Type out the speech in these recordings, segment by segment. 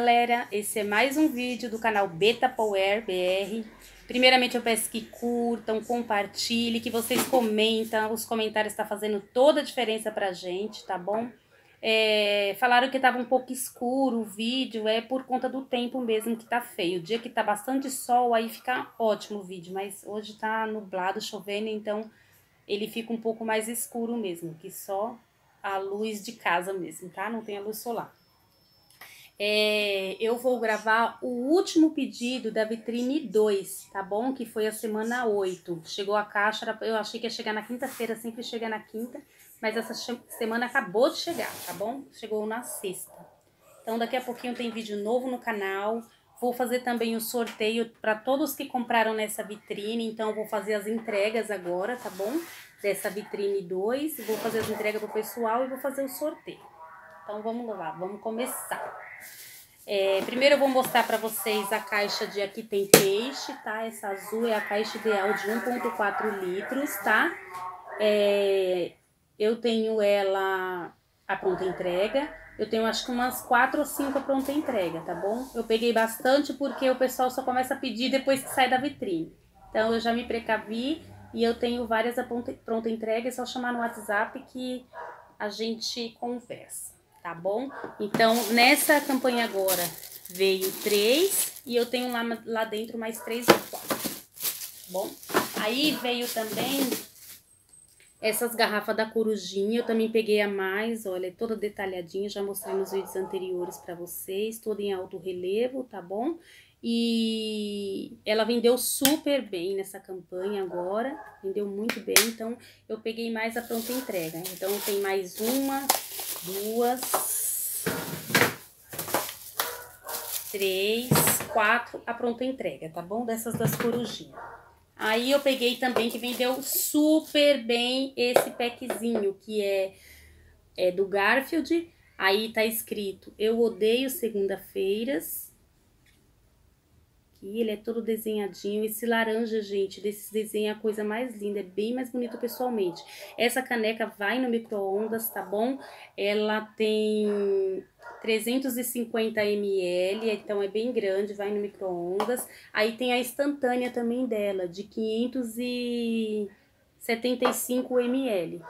galera, esse é mais um vídeo do canal Beta Power BR. Primeiramente eu peço que curtam, compartilhem, que vocês comentam, os comentários estão tá fazendo toda a diferença pra gente, tá bom? É, falaram que tava um pouco escuro o vídeo, é por conta do tempo mesmo que tá feio. O dia que tá bastante sol, aí fica ótimo o vídeo, mas hoje tá nublado, chovendo, então ele fica um pouco mais escuro mesmo, que só a luz de casa mesmo, tá? Não tem a luz solar é, eu vou gravar o último pedido da vitrine 2, tá bom? Que foi a semana 8. Chegou a caixa, eu achei que ia chegar na quinta-feira, sempre chega na quinta, mas essa semana acabou de chegar, tá bom? Chegou na sexta. Então daqui a pouquinho tem vídeo novo no canal. Vou fazer também o sorteio para todos que compraram nessa vitrine, então vou fazer as entregas agora, tá bom? Dessa vitrine 2, vou fazer as entregas pro pessoal e vou fazer o sorteio. Então vamos lá, vamos começar. É, primeiro eu vou mostrar para vocês a caixa de Aqui Tem Peixe, tá? Essa azul é a caixa ideal de 1.4 litros, tá? É, eu tenho ela a pronta entrega. Eu tenho acho que umas 4 ou 5 a pronta entrega, tá bom? Eu peguei bastante porque o pessoal só começa a pedir depois que sai da vitrine. Então eu já me precavi e eu tenho várias a pronta entrega, é só chamar no WhatsApp que a gente conversa tá bom? Então, nessa campanha agora veio três e eu tenho lá, lá dentro mais três quatro, tá bom? Aí veio também essas garrafas da corujinha, eu também peguei a mais, olha, é toda detalhadinha, já mostrei nos vídeos anteriores para vocês, toda em alto relevo, tá bom? E ela vendeu super bem nessa campanha agora, vendeu muito bem, então eu peguei mais a pronta entrega. Então tem mais uma, duas, três, quatro, a pronta entrega, tá bom? Dessas das corujinhas. Aí eu peguei também que vendeu super bem esse packzinho, que é, é do Garfield. Aí tá escrito, eu odeio segunda-feiras aqui, ele é todo desenhadinho. Esse laranja, gente, desses desenhos é a coisa mais linda, é bem mais bonito pessoalmente. Essa caneca vai no micro-ondas, tá bom? Ela tem 350 ml, então é bem grande, vai no micro-ondas. Aí tem a instantânea também dela, de 575 ml.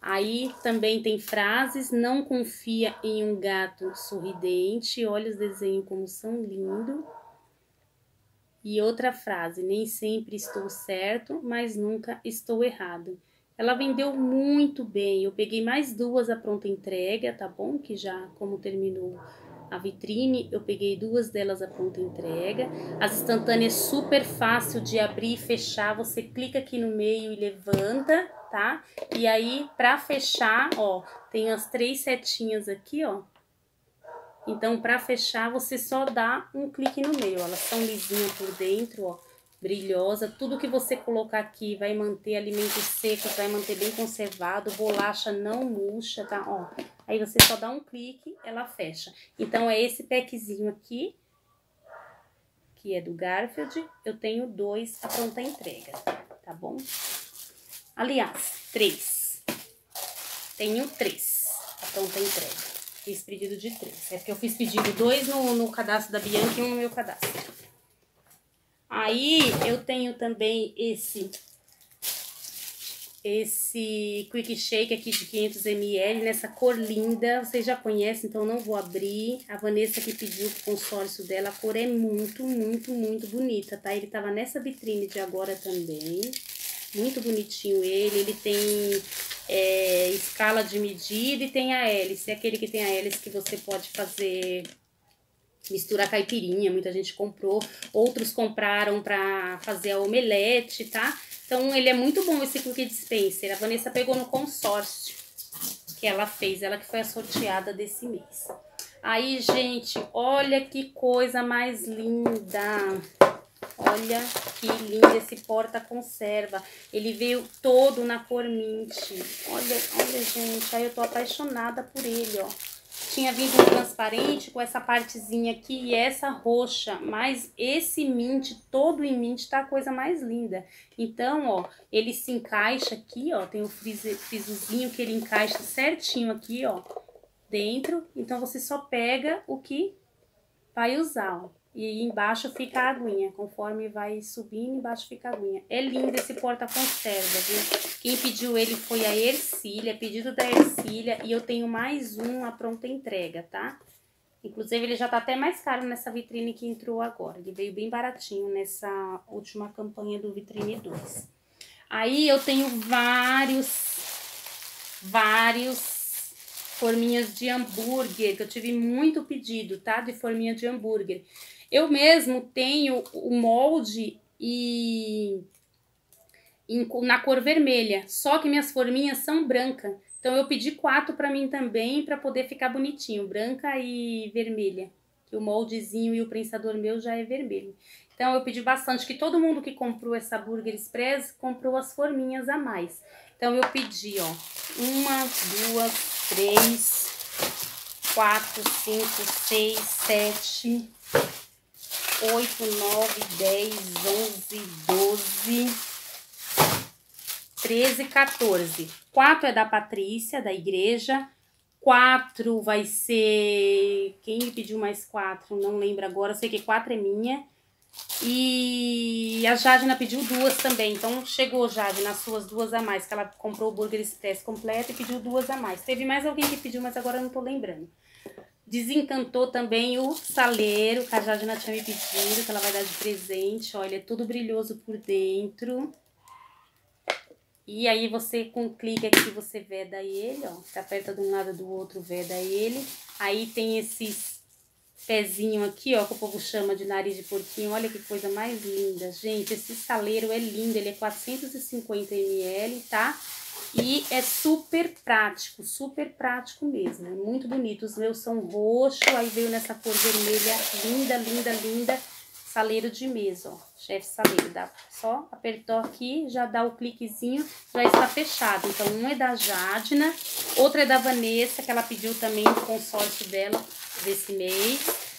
Aí também tem frases, não confia em um gato sorridente, olha os desenhos como são lindos. E outra frase: nem sempre estou certo, mas nunca estou errado. Ela vendeu muito bem. Eu peguei mais duas a pronta entrega, tá bom? Que já, como terminou a vitrine, eu peguei duas delas a pronta entrega. As instantâneas super fácil de abrir e fechar. Você clica aqui no meio e levanta, tá? E aí, pra fechar, ó, tem as três setinhas aqui, ó. Então, para fechar, você só dá um clique no meio. Elas são lisinhas por dentro, ó, brilhosa. Tudo que você colocar aqui vai manter alimento seco, vai manter bem conservado. Bolacha não murcha, tá? Ó, aí você só dá um clique, ela fecha. Então, é esse packzinho aqui, que é do Garfield. Eu tenho dois a pronta entrega, tá bom? Aliás, três. Tenho três a pronta entrega. Fiz pedido de três. É porque eu fiz pedido dois no, no cadastro da Bianca e um no meu cadastro. Aí eu tenho também esse esse quick shake aqui de 500 ml nessa cor linda. Vocês já conhecem, então não vou abrir. A Vanessa que pediu o consórcio dela, a cor é muito, muito, muito bonita, tá? Ele tava nessa vitrine de agora também. Muito bonitinho ele. Ele tem é, escala de medida e tem a hélice. É aquele que tem a hélice que você pode fazer misturar caipirinha, muita gente comprou, outros compraram para fazer a omelete, tá? Então ele é muito bom esse cookie dispenser. A Vanessa pegou no consórcio que ela fez, ela que foi a sorteada desse mês. Aí, gente, olha que coisa mais linda. Olha que lindo esse porta-conserva. Ele veio todo na cor mint. Olha, olha, gente. Aí eu tô apaixonada por ele, ó. Tinha vindo um transparente com essa partezinha aqui e essa roxa. Mas esse mint, todo em mint, tá a coisa mais linda. Então, ó, ele se encaixa aqui, ó. Tem o frisozinho que ele encaixa certinho aqui, ó. Dentro. Então, você só pega o que vai usar, ó. E embaixo fica a aguinha, conforme vai subindo, embaixo fica a aguinha. É lindo esse porta-conserva, viu? Quem pediu ele foi a Ercília, pedido da Ercília. E eu tenho mais um a pronta entrega, tá? Inclusive, ele já tá até mais caro nessa vitrine que entrou agora. Ele veio bem baratinho nessa última campanha do Vitrine 2. Aí, eu tenho vários, vários forminhas de hambúrguer, que eu tive muito pedido, tá? De forminha de hambúrguer. Eu mesmo tenho o molde e na cor vermelha, só que minhas forminhas são branca. Então eu pedi quatro para mim também para poder ficar bonitinho, branca e vermelha. Que o moldezinho e o prensador meu já é vermelho. Então eu pedi bastante que todo mundo que comprou essa Burger Express comprou as forminhas a mais. Então eu pedi, ó, uma, duas, três, quatro, cinco, seis, sete, 8, 9, 10, 11, 12, 13, 14. 4 é da Patrícia, da igreja. 4 vai ser. Quem me pediu mais 4? Não lembro agora. sei que 4 é minha. E a Jadina pediu duas também. Então chegou, Jadina, as suas duas a mais. Que ela comprou o Burger Express completo e pediu duas a mais. Teve mais alguém que pediu, mas agora eu não tô lembrando. Desencantou também o saleiro, que a Jadina tinha me pedido, que ela vai dar de presente. Olha, é tudo brilhoso por dentro. E aí você, com um clique aqui, você veda ele, ó. Você aperta de um lado do outro, veda ele. Aí tem esses pezinho aqui, ó, que o povo chama de nariz de porquinho. Olha que coisa mais linda, gente. Esse saleiro é lindo, ele é 450 ml, tá? E é super prático, super prático mesmo. É muito bonito. Os meus são roxo, aí veio nessa cor vermelha, linda, linda, linda. Saleiro de mesa, ó. Chefe saleiro. Dá só apertou aqui, já dá o cliquezinho, já está fechado. Então, um é da Jadna, outro é da Vanessa, que ela pediu também o consórcio dela desse mês.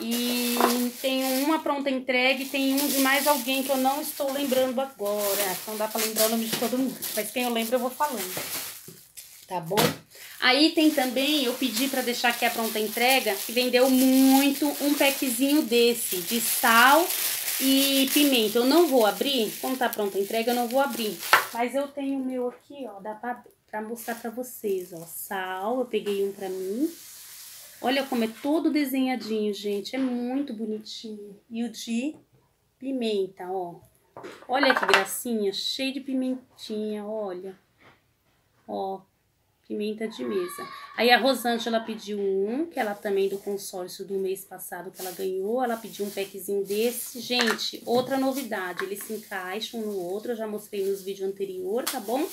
E tem uma pronta entrega e tem um de mais alguém que eu não estou lembrando agora. Não dá pra lembrar o nome de todo mundo. Mas quem eu lembro eu vou falando. Tá bom? Aí tem também, eu pedi para deixar aqui a pronta entrega, que vendeu muito um packzinho desse, de sal e pimenta. Eu não vou abrir, como tá pronta entrega, eu não vou abrir. Mas eu tenho o meu aqui, ó, dá pra, pra mostrar pra vocês, ó. Sal, eu peguei um pra mim. Olha como é todo desenhadinho, gente. É muito bonitinho. E o de pimenta, ó. Olha que gracinha, cheio de pimentinha, olha. Ó, pimenta de mesa. Aí a Rosângela pediu um, que ela também do consórcio do mês passado que ela ganhou. Ela pediu um packzinho desse. Gente, outra novidade, eles se encaixam no outro. Eu já mostrei nos vídeos anteriores, tá bom?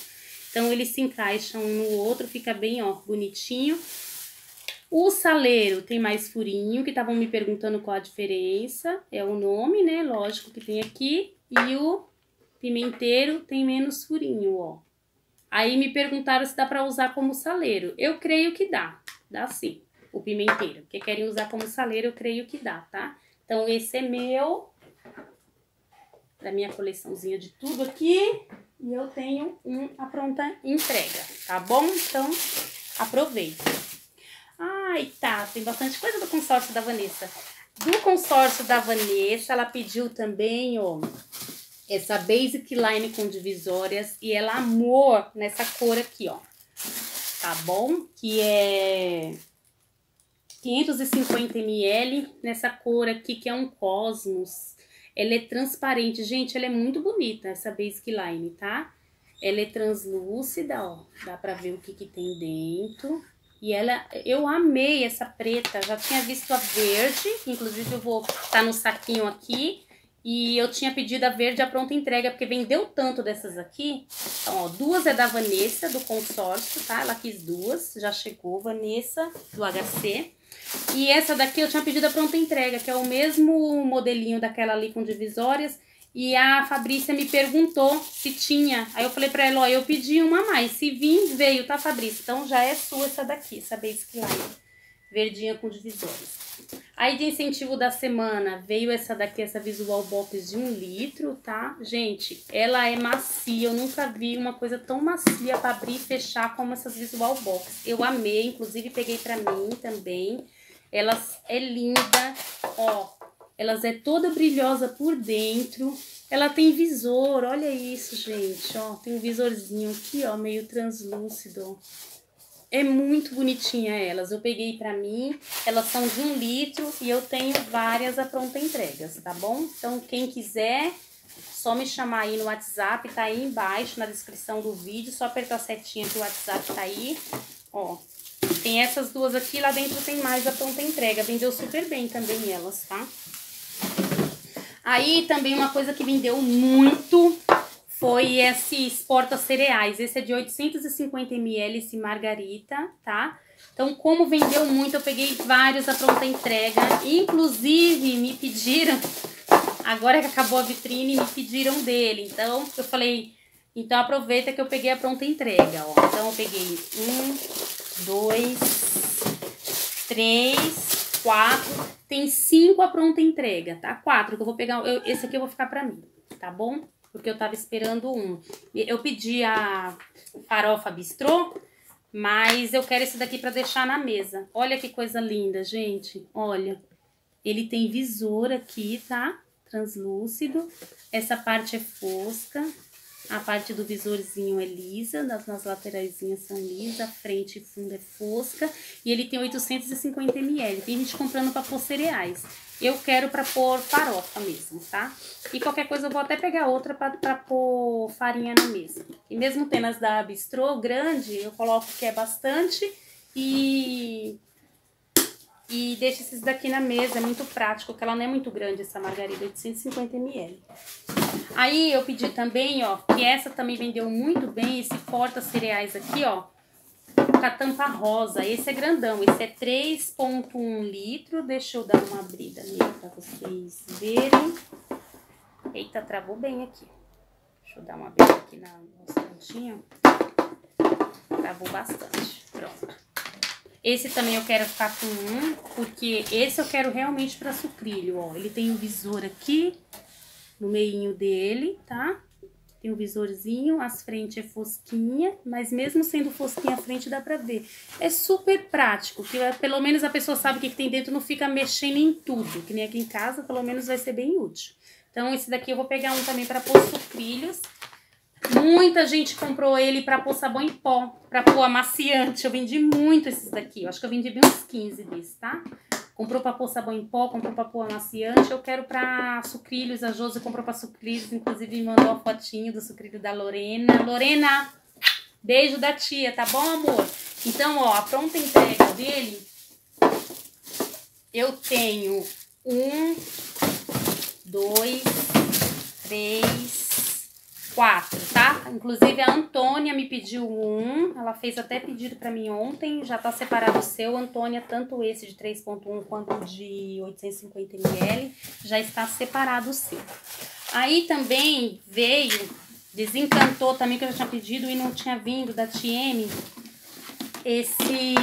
Então, eles se encaixam um no outro, fica bem, ó, bonitinho. O saleiro tem mais furinho, que estavam me perguntando qual a diferença. É o nome, né? Lógico que tem aqui. E o pimenteiro tem menos furinho, ó. Aí me perguntaram se dá para usar como saleiro. Eu creio que dá. Dá sim. O pimenteiro. Que querem usar como saleiro, eu creio que dá, tá? Então, esse é meu. Da minha coleçãozinha de tudo aqui. E eu tenho um a pronta entrega, tá bom? Então, aproveita. Ai, tá, tem bastante coisa do consórcio da Vanessa. Do consórcio da Vanessa, ela pediu também, ó, essa Basic Line com divisórias e ela amou nessa cor aqui, ó. Tá bom? Que é 550 ml nessa cor aqui que é um Cosmos. Ela é transparente, gente, ela é muito bonita essa Basic Line, tá? Ela é translúcida, ó, dá pra ver o que que tem dentro. E ela, eu amei essa preta, já tinha visto a verde, inclusive eu vou tá no saquinho aqui. E eu tinha pedido a verde a pronta entrega, porque vendeu tanto dessas aqui. Então, ó, duas é da Vanessa, do consórcio, tá? Ela quis duas, já chegou, Vanessa, do HC. E essa daqui eu tinha pedido a pronta entrega, que é o mesmo modelinho daquela ali com divisórias. E a Fabrícia me perguntou se tinha. Aí eu falei pra ela, ó, eu pedi uma a mais. Se vir, veio, tá, Fabrícia? Então já é sua essa daqui, essa Basic Line. Verdinha com divisores. Aí de incentivo da semana, veio essa daqui, essa Visual Box de um litro, tá? Gente, ela é macia. Eu nunca vi uma coisa tão macia pra abrir e fechar como essas Visual Box. Eu amei, inclusive peguei pra mim também. Ela é linda, Ó, elas é toda brilhosa por dentro. Ela tem visor, olha isso, gente, ó. Tem um visorzinho aqui, ó, meio translúcido. É muito bonitinha elas. Eu peguei pra mim, elas são de um litro e eu tenho várias a pronta entregas, tá bom? Então, quem quiser, só me chamar aí no WhatsApp, tá aí embaixo na descrição do vídeo. Só apertar a setinha que o WhatsApp tá aí. Ó, tem essas duas aqui, lá dentro tem mais a pronta entrega. Vendeu super bem também elas, tá? Aí também uma coisa que vendeu muito foi esses porta-cereais. Esse é de 850 ml, esse margarita, tá? Então, como vendeu muito, eu peguei vários a pronta entrega. Inclusive, me pediram, agora que acabou a vitrine, me pediram dele. Então, eu falei, então aproveita que eu peguei a pronta entrega, ó. Então, eu peguei um, dois, três, quatro. Tem cinco a pronta entrega, tá? Quatro que eu vou pegar. Eu, esse aqui eu vou ficar pra mim, tá bom? Porque eu tava esperando um. Eu pedi a farofa bistrô, mas eu quero esse daqui pra deixar na mesa. Olha que coisa linda, gente. Olha. Ele tem visor aqui, tá? Translúcido. Essa parte é fosca. A parte do visorzinho é lisa, nas, nas lateraisinhas são lisas, a frente e fundo é fosca. E ele tem 850 ml. Tem gente comprando para pôr cereais. Eu quero para pôr farofa mesmo, tá? E qualquer coisa eu vou até pegar outra para pôr farinha na mesa. E mesmo tendo as da bistrô grande, eu coloco que é bastante e e deixa esses daqui na mesa, é muito prático, porque ela não é muito grande essa margarida, 850 ml. Aí eu pedi também, ó, que essa também vendeu muito bem, esse porta-cereais aqui, ó, com a tampa rosa. Esse é grandão, esse é 3.1 litro. Deixa eu dar uma abrida nele pra vocês verem. Eita, travou bem aqui. Deixa eu dar uma abrida aqui na, nos cantinhos. Travou bastante, pronto. Esse também eu quero ficar com um, porque esse eu quero realmente para sucrilho, ó. Ele tem um visor aqui, no meinho dele, tá? Tem um visorzinho, as frentes é fosquinha, mas mesmo sendo fosquinha a frente dá pra ver. É super prático, que pelo menos a pessoa sabe o que, que tem dentro, não fica mexendo em tudo, que nem aqui em casa, pelo menos vai ser bem útil. Então esse daqui eu vou pegar um também pra pôr sucrilhos. Muita gente comprou ele pra pôr sabão em pó, pra pôr amaciante. Eu vendi muito esses daqui, eu acho que eu vendi bem uns 15 desses, tá? Comprou pra pôr sabão em pó, comprou pra pôr amaciante. Eu quero pra sucrilhos. A Josi comprou pra sucrilhos. Inclusive, mandou a fotinho do sucrilho da Lorena. Lorena, beijo da tia, tá bom, amor? Então, ó, a pronta entrega dele, eu tenho um, dois, três, quatro, tá? Inclusive a Antônia me pediu um, ela fez até pedido para mim ontem, já tá separado o seu, Antônia, tanto esse de 3.1 quanto de 850 ml, já está separado o seu. Aí também veio, desencantou também que eu já tinha pedido e não tinha vindo da TM, esse...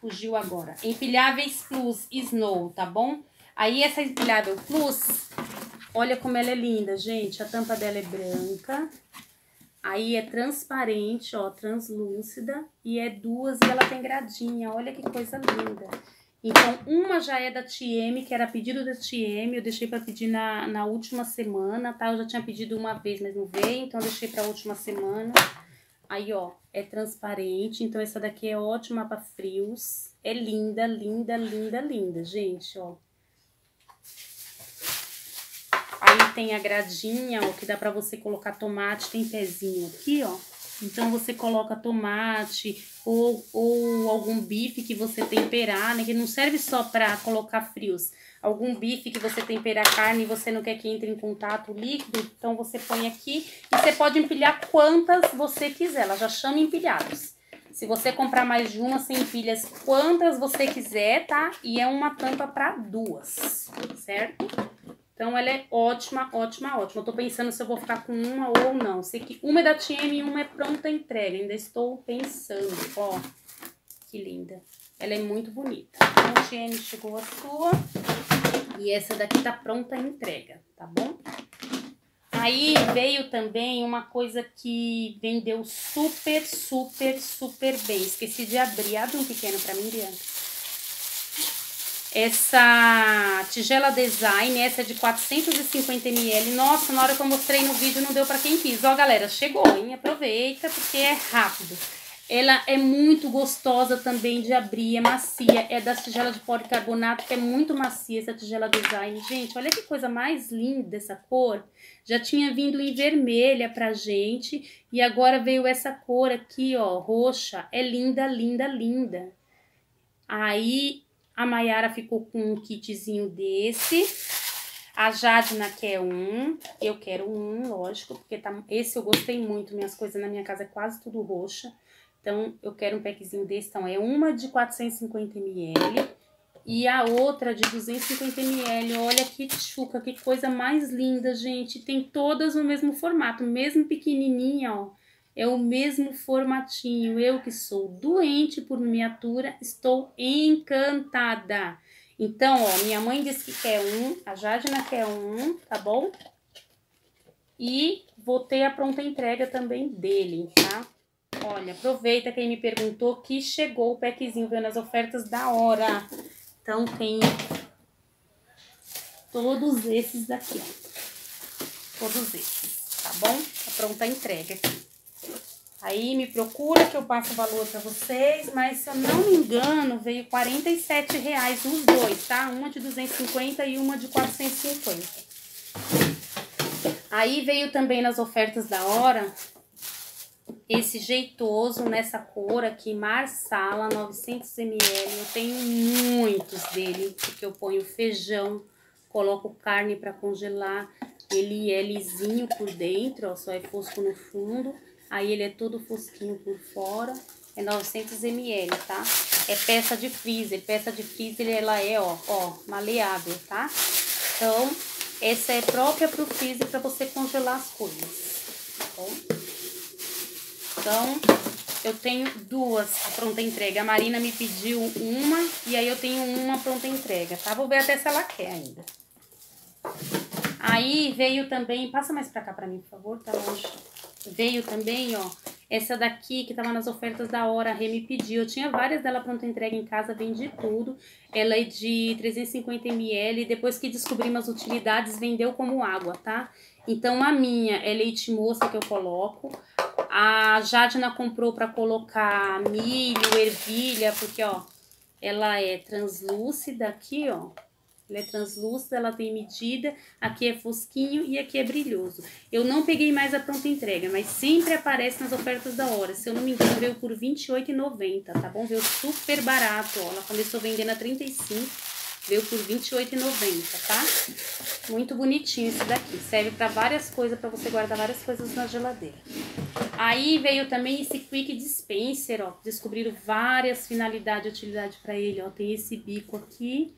Fugiu agora. Empilháveis Plus Snow, tá bom? Aí essa empilhável plus, olha como ela é linda, gente. A tampa dela é branca. Aí é transparente, ó, translúcida. E é duas e ela tem gradinha. Olha que coisa linda. Então, uma já é da TM, que era pedido da TM. Eu deixei para pedir na, na última semana, tá? Eu já tinha pedido uma vez, mas não veio. Então, eu deixei pra última semana. Aí, ó, é transparente. Então, essa daqui é ótima para frios. É linda, linda, linda, linda, gente, ó. Aí tem a gradinha, ó, que dá pra você colocar tomate, tem pezinho aqui, ó. Então você coloca tomate ou, ou algum bife que você temperar, né? Que não serve só pra colocar frios. Algum bife que você tempera a carne e você não quer que entre em contato líquido, então você põe aqui e você pode empilhar quantas você quiser. Ela já chama empilhados. Se você comprar mais de uma, você empilha quantas você quiser, tá? E é uma tampa para duas, certo? Então, ela é ótima, ótima, ótima. Eu tô pensando se eu vou ficar com uma ou não. Sei que uma é da TM e uma é pronta entrega. Ainda estou pensando. Ó, que linda. Ela é muito bonita. Então, TM chegou a sua. E essa daqui tá pronta entrega, tá bom? Aí veio também uma coisa que vendeu super, super, super bem. Esqueci de abrir. Abre um pequeno pra mim, Bianca. Essa tigela design, essa é de 450ml. Nossa, na hora que eu mostrei no vídeo não deu pra quem quis. Ó, galera, chegou, hein? Aproveita porque é rápido. Ela é muito gostosa também de abrir, é macia, é da tigela de policarbonato, que é muito macia essa tigela design. Gente, olha que coisa mais linda essa cor. Já tinha vindo em vermelha pra gente e agora veio essa cor aqui, ó, roxa. É linda, linda, linda. Aí a Mayara ficou com um kitzinho desse. A Jadna quer um, eu quero um, lógico, porque tá, esse eu gostei muito. Minhas coisas na minha casa é quase tudo roxa. Então, eu quero um packzinho desse. Então, é uma de 450ml e a outra de 250ml. Olha que chuca, que coisa mais linda, gente. Tem todas no mesmo formato, mesmo pequenininha, ó. É o mesmo formatinho. Eu que sou doente por miniatura, estou encantada. Então, ó, minha mãe disse que quer um, a Jadina quer um, tá bom? E vou ter a pronta entrega também dele, tá? Olha, aproveita quem me perguntou que chegou o packzinho, veio nas ofertas da hora. Então tem todos esses daqui, ó. Todos esses, tá bom? A pronta entrega aqui. Aí me procura que eu passo o valor pra vocês, mas se eu não me engano, veio R$ reais os dois, tá? Uma de 250 e uma de 450. Aí veio também nas ofertas da hora esse jeitoso nessa cor aqui, Marsala 900ml. Eu tenho muitos dele, porque eu ponho feijão, coloco carne para congelar. Ele é lisinho por dentro, ó, só é fosco no fundo. Aí ele é todo fosquinho por fora. É 900ml, tá? É peça de freezer. Peça de freezer, ela é, ó, ó, maleável, tá? Então, essa é própria pro freezer para você congelar as coisas, tá bom? Então, eu tenho duas a pronta entrega. A Marina me pediu uma e aí eu tenho uma pronta entrega, tá? Vou ver até se ela quer ainda. Aí veio também, passa mais pra cá pra mim, por favor, tá longe. Veio também, ó, essa daqui que tava nas ofertas da hora, a Rê me pediu. Eu tinha várias dela pronta entrega em casa, vendi tudo. Ela é de 350ml, depois que descobrimos as utilidades, vendeu como água, tá? Então a minha é leite moça que eu coloco. A Jadna comprou para colocar milho, ervilha, porque, ó, ela é translúcida aqui, ó. Ela é translúcida, ela tem medida, aqui é fosquinho e aqui é brilhoso. Eu não peguei mais a pronta entrega, mas sempre aparece nas ofertas da hora. Se eu não me engano, veio por R$28,90, tá bom? Veio super barato, ó. Ela começou vendendo a R$35,00. Veio por R$28,90, tá? Muito bonitinho esse daqui. Serve para várias coisas, para você guardar várias coisas na geladeira. Aí veio também esse Quick Dispenser, ó. Descobriram várias finalidades e utilidade para ele, ó. Tem esse bico aqui.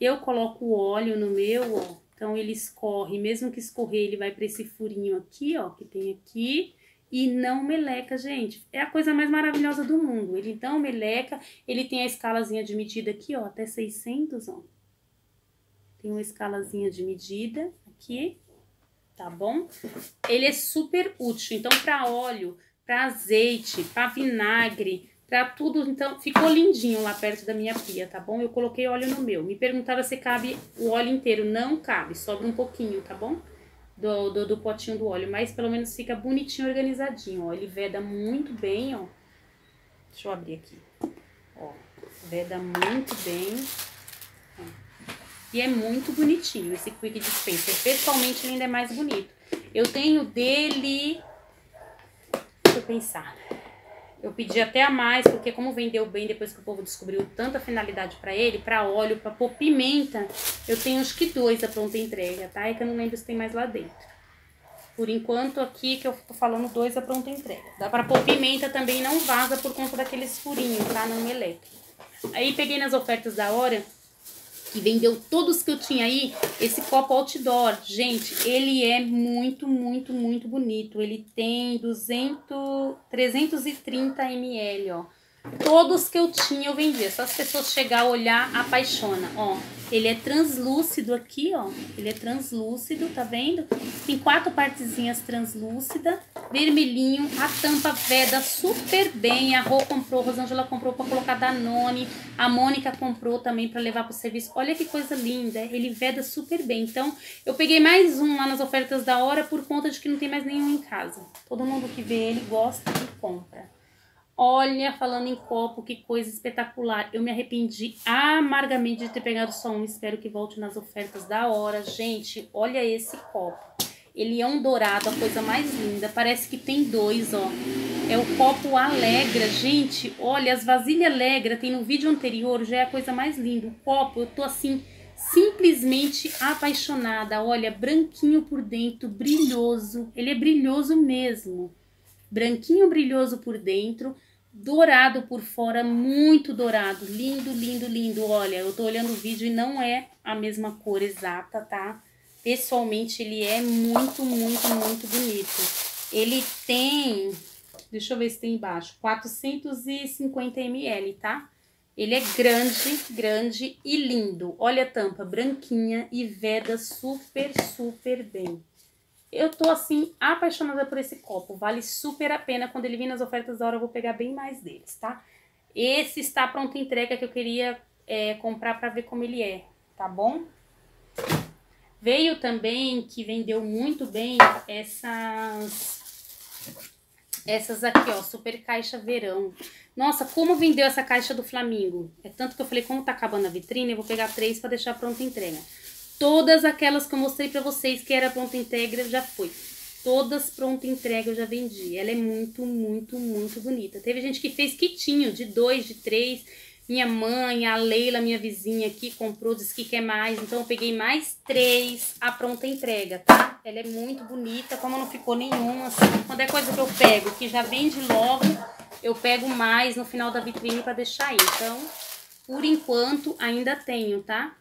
Eu coloco o óleo no meu, ó. Então ele escorre, mesmo que escorrer, ele vai para esse furinho aqui, ó, que tem aqui e não meleca, gente. É a coisa mais maravilhosa do mundo. Ele então meleca, ele tem a escalazinha de medida aqui, ó, até 600, ó. Tem uma escalazinha de medida aqui, tá bom? Ele é super útil, então para óleo, para azeite, para vinagre, para tudo, então ficou lindinho lá perto da minha pia, tá bom? Eu coloquei óleo no meu. Me perguntava se cabe o óleo inteiro, não cabe, sobra um pouquinho, tá bom? do, do, do, potinho do óleo, mas pelo menos fica bonitinho, organizadinho, ó. Ele veda muito bem, ó. Deixa eu abrir aqui. Ó, veda muito bem. Ó. E é muito bonitinho esse Quick Dispenser. Pessoalmente, ele ainda é mais bonito. Eu tenho dele... Deixa eu pensar. Eu pedi até a mais, porque como vendeu bem depois que o povo descobriu tanta finalidade para ele, para óleo, para pôr pimenta, eu tenho acho que dois a pronta entrega, tá? É que eu não lembro se tem mais lá dentro. Por enquanto aqui que eu tô falando dois a pronta entrega. Dá para pôr pimenta também não vaza por conta daqueles furinhos, tá? Não meleca. Aí peguei nas ofertas da hora que vendeu todos que eu tinha aí, esse copo outdoor. Gente, ele é muito, muito, muito bonito. Ele tem 200, 330 ml, ó. Todos que eu tinha eu vendia. Só as pessoas chegar, olhar, apaixona. Ó, ele é translúcido aqui, ó. Ele é translúcido, tá vendo? Tem quatro partezinhas translúcida, vermelhinho. A tampa veda super bem. A Rô comprou, a Rosângela comprou pra colocar Danone. A Mônica comprou também pra levar pro serviço. Olha que coisa linda. Ele veda super bem. Então, eu peguei mais um lá nas ofertas da hora por conta de que não tem mais nenhum em casa. Todo mundo que vê ele gosta e compra. Olha, falando em copo, que coisa espetacular. Eu me arrependi amargamente de ter pegado só um. Espero que volte nas ofertas da hora. Gente, olha esse copo. Ele é um dourado, a coisa mais linda. Parece que tem dois, ó. É o copo Alegra. Gente, olha, as vasilhas Alegra, tem no vídeo anterior, já é a coisa mais linda. O copo, eu tô assim, simplesmente apaixonada. Olha, branquinho por dentro, brilhoso. Ele é brilhoso mesmo. Branquinho, brilhoso por dentro dourado por fora, muito dourado, lindo, lindo, lindo. Olha, eu tô olhando o vídeo e não é a mesma cor exata, tá? Pessoalmente ele é muito, muito, muito bonito. Ele tem, deixa eu ver se tem embaixo, 450 ml, tá? Ele é grande, grande e lindo. Olha a tampa, branquinha e veda super, super bem. Eu tô assim apaixonada por esse copo, vale super a pena. Quando ele vir nas ofertas da hora, eu vou pegar bem mais deles, tá? Esse está pronto entrega que eu queria é, comprar para ver como ele é, tá bom? Veio também que vendeu muito bem essas essas aqui, ó, super caixa verão. Nossa, como vendeu essa caixa do Flamingo? É tanto que eu falei, como tá acabando a vitrine, eu vou pegar três para deixar pronta entrega. Todas aquelas que eu mostrei para vocês que era pronta entrega já foi. Todas pronta entrega eu já vendi. Ela é muito, muito, muito bonita. Teve gente que fez kitinho de dois, de três. Minha mãe, a Leila, minha vizinha aqui, comprou, disse que quer mais. Então eu peguei mais três a pronta entrega, tá? Ela é muito bonita, como não ficou nenhuma, assim. Quando é coisa que eu pego, que já vende logo, eu pego mais no final da vitrine para deixar aí. Então, por enquanto, ainda tenho, tá?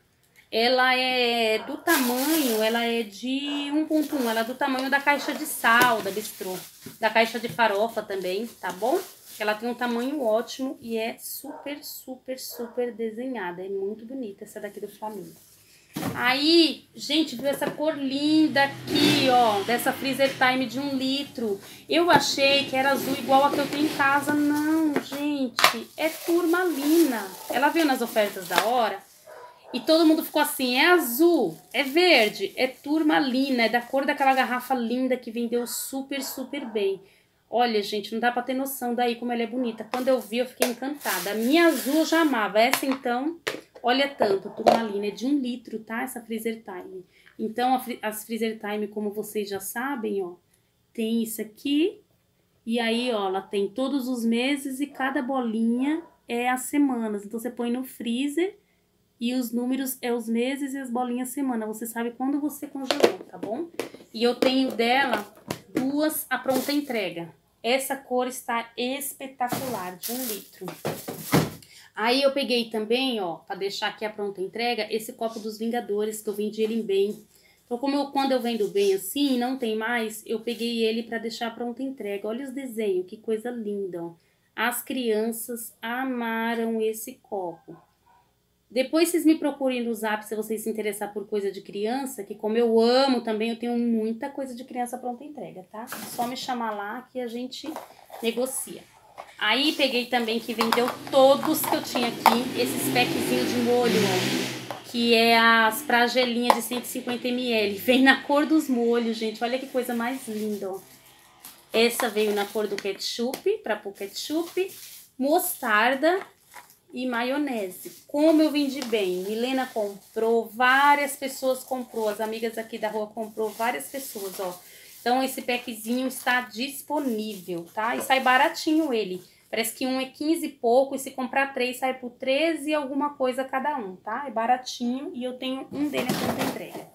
Ela é do tamanho, ela é de 1.1, ela é do tamanho da caixa de sal da bistrô, da caixa de farofa também, tá bom? Ela tem um tamanho ótimo e é super, super, super desenhada, é muito bonita essa daqui do Flamengo. Aí, gente, viu essa cor linda aqui, ó, dessa Freezer Time de um litro. Eu achei que era azul igual a que eu tenho em casa. Não, gente, é turmalina. Ela veio nas ofertas da hora e todo mundo ficou assim: é azul, é verde, é turmalina, é da cor daquela garrafa linda que vendeu super, super bem. Olha, gente, não dá pra ter noção daí como ela é bonita. Quando eu vi, eu fiquei encantada. A minha azul eu já amava. Essa, então, olha tanto, turmalina. É de um litro, tá? Essa Freezer Time. Então, as Freezer Time, como vocês já sabem, ó, tem isso aqui. E aí, ó, ela tem todos os meses e cada bolinha é as semanas. Então, você põe no freezer e os números é os meses e as bolinhas semana. Você sabe quando você congelou, tá bom? E eu tenho dela duas a pronta entrega. Essa cor está espetacular, de um litro. Aí eu peguei também, ó, para deixar aqui a pronta entrega, esse copo dos Vingadores, que eu vendi ele bem. Então, como eu, quando eu vendo bem assim, não tem mais, eu peguei ele para deixar a pronta entrega. Olha os desenhos, que coisa linda, ó. As crianças amaram esse copo. Depois vocês me procurem no zap se vocês se interessar por coisa de criança, que como eu amo também, eu tenho muita coisa de criança pronta entrega, tá? Só me chamar lá que a gente negocia. Aí peguei também que vendeu todos que eu tinha aqui, esses packzinhos de molho, ó, que é as pragelinhas de 150 ml. Vem na cor dos molhos, gente. Olha que coisa mais linda, ó. Essa veio na cor do ketchup, para pôr ketchup, mostarda e maionese. Como eu vendi bem. Milena comprou, várias pessoas comprou. As amigas aqui da rua comprou, várias pessoas, ó. Então, esse packzinho está disponível, tá? E sai baratinho ele. Parece que um é 15 e pouco, e se comprar três, sai por 13 e alguma coisa cada um, tá? É baratinho e eu tenho um dele a conta entrega.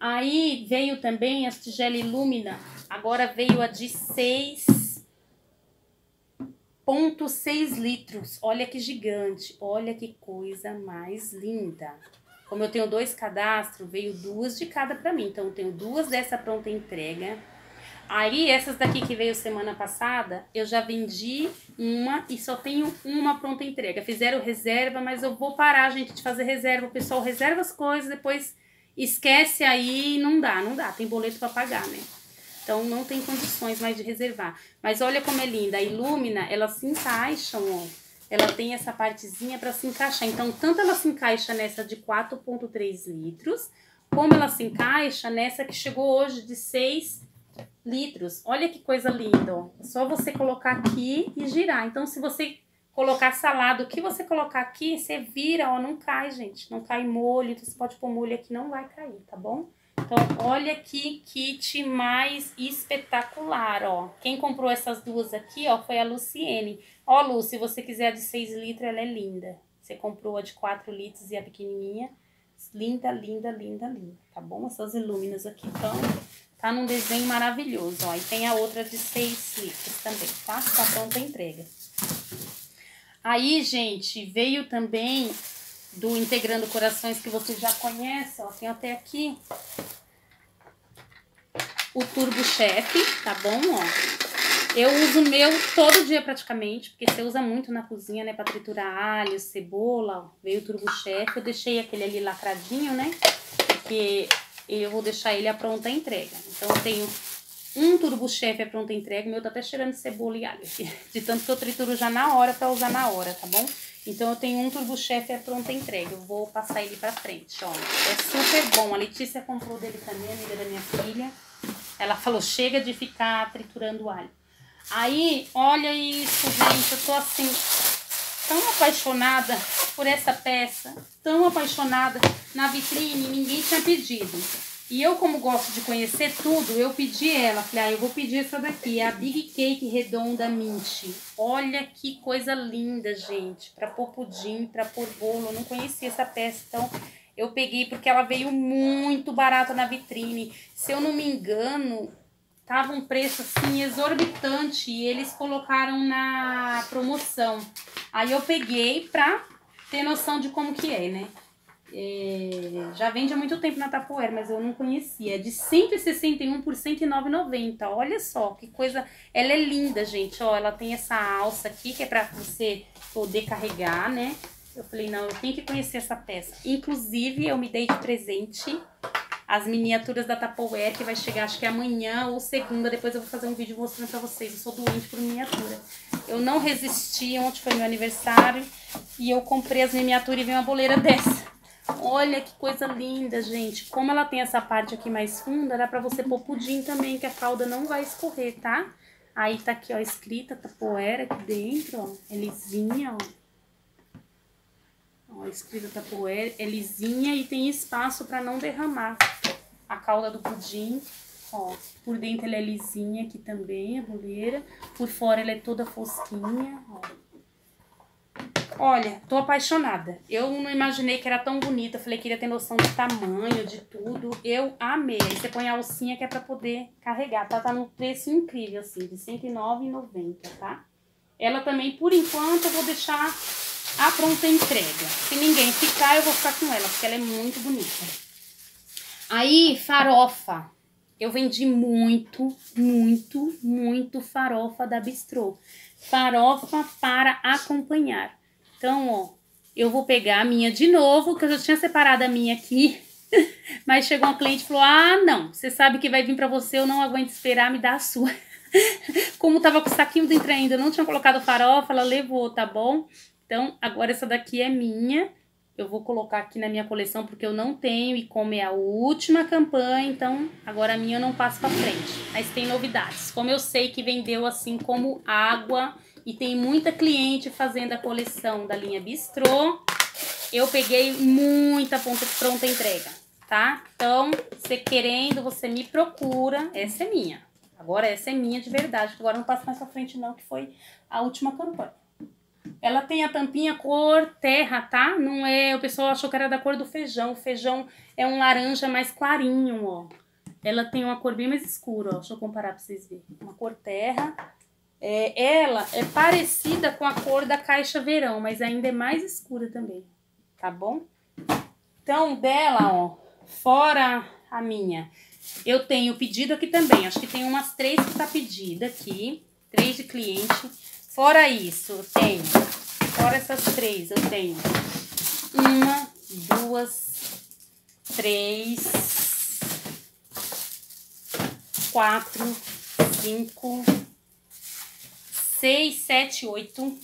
Aí veio também a tigela Illumina, agora veio a de 6 1,6 litros. Olha que gigante, olha que coisa mais linda. Como eu tenho dois cadastros, veio duas de cada para mim. Então, eu tenho duas dessa pronta entrega. Aí, essas daqui que veio semana passada, eu já vendi uma e só tenho uma pronta entrega. Fizeram reserva, mas eu vou parar, gente, de fazer reserva. O pessoal reserva as coisas, depois esquece aí e não dá, não dá. Tem boleto para pagar, né? Então, não tem condições mais de reservar. Mas olha como é linda. A Illumina, elas se encaixam, ó. Ela tem essa partezinha para se encaixar. Então, tanto ela se encaixa nessa de 4,3 litros, como ela se encaixa nessa que chegou hoje de 6 litros. Olha que coisa linda, ó. É só você colocar aqui e girar. Então, se você colocar salada, o que você colocar aqui, você vira, ó, não cai, gente. Não cai molho, então você pode pôr molho aqui, não vai cair, tá bom? Então, olha que kit mais espetacular, ó. Quem comprou essas duas aqui, ó, foi a Luciene. Ó, Lu, se você quiser a de 6 litros, ela é linda. Você comprou a de 4 litros e a pequenininha. Linda, linda, linda, linda, tá bom? Essas ilúminas aqui estão Tá num desenho maravilhoso, ó. E tem a outra de 6 litros também, tá? Tá pronta a entrega. Aí, gente, veio também do Integrando Corações que vocês já conhecem, ó. Tem até aqui o Turbo Chef, tá bom, ó. Eu uso o meu todo dia praticamente, porque você usa muito na cozinha, né? Pra triturar alho, cebola, ó. Veio o Turbo Chef, eu deixei aquele ali lacradinho, né? Porque eu vou deixar ele a pronta entrega. Então eu tenho um turbo chef a pronta entrega, o meu tá até cheirando cebola e alho, de tanto que eu trituro já na hora para usar na hora, tá bom? Então eu tenho um turbo chef a pronta entrega, eu vou passar ele pra frente, ó. É super bom, a Letícia comprou dele também, amiga da minha filha. Ela falou, chega de ficar triturando alho. Aí, olha isso, gente, eu tô assim, tão apaixonada por essa peça, tão apaixonada na vitrine, ninguém tinha pedido. E eu, como gosto de conhecer tudo, eu pedi ela. Falei, ah, eu vou pedir essa daqui, a Big Cake Redonda Mint. Olha que coisa linda, gente. Pra pôr pudim, pra pôr bolo. Eu não conhecia essa peça, então eu peguei porque ela veio muito barata na vitrine. Se eu não me engano, tava um preço assim exorbitante e eles colocaram na promoção. Aí eu peguei pra ter noção de como que é, né? É, já vende há muito tempo na Tapoeira, mas eu não conhecia. É de 161 por 109,90. Olha só que coisa. Ela é linda, gente. Ó, ela tem essa alça aqui que é pra você poder carregar, né? Eu falei, não, eu tenho que conhecer essa peça. Inclusive, eu me dei de presente as miniaturas da Tupperware, que vai chegar acho que amanhã ou segunda. Depois eu vou fazer um vídeo mostrando pra vocês. Eu sou doente por miniatura. Eu não resisti, ontem foi meu aniversário, e eu comprei as miniaturas e veio uma boleira dessa. Olha que coisa linda, gente. Como ela tem essa parte aqui mais funda, dá pra você pôr pudim também, que a calda não vai escorrer, tá? Aí tá aqui, ó, escrita tapoeira aqui dentro, ó. É lisinha, ó. Ó, escrita tapoeira, é lisinha e tem espaço pra não derramar a calda do pudim. Ó, por dentro ela é lisinha aqui também, a boleira. Por fora ela é toda fosquinha, ó. Olha, tô apaixonada. Eu não imaginei que era tão bonita. Falei que iria ter noção de tamanho, de tudo. Eu amei. Aí você põe a alcinha que é pra poder carregar, tá? Tá num preço incrível, assim, de R$109,90, tá? Ela também, por enquanto, eu vou deixar a pronta entrega. Se ninguém ficar, eu vou ficar com ela, porque ela é muito bonita. Aí, farofa. Eu vendi muito, muito, muito farofa da Bistrô. Farofa para acompanhar. Então, ó, eu vou pegar a minha de novo, que eu já tinha separado a minha aqui. Mas chegou um cliente e falou: Ah, não, você sabe que vai vir para você, eu não aguento esperar, me dá a sua. Como tava com o saquinho dentro ainda, eu não tinha colocado farofa, ela levou, tá bom? Então, agora essa daqui é minha eu vou colocar aqui na minha coleção porque eu não tenho e como é a última campanha, então agora a minha eu não passo para frente. Mas tem novidades. Como eu sei que vendeu assim como água e tem muita cliente fazendo a coleção da linha Bistrô, eu peguei muita ponta pronta entrega, tá? Então, você querendo, você me procura, essa é minha. Agora essa é minha de verdade, agora não passo mais pra frente não, que foi a última campanha. Ela tem a tampinha cor terra, tá? Não é. O pessoal achou que era da cor do feijão. O feijão é um laranja mais clarinho, ó. Ela tem uma cor bem mais escura, ó. Deixa eu comparar pra vocês verem. Uma cor terra. É, ela é parecida com a cor da caixa verão, mas ainda é mais escura também, tá bom? Então, dela, ó, fora a minha, Eu tenho pedido aqui também, acho que tem umas três que tá pedida aqui, três de cliente. Fora isso, eu tenho, fora essas três, eu tenho uma, duas, três, quatro, cinco, seis, sete, oito.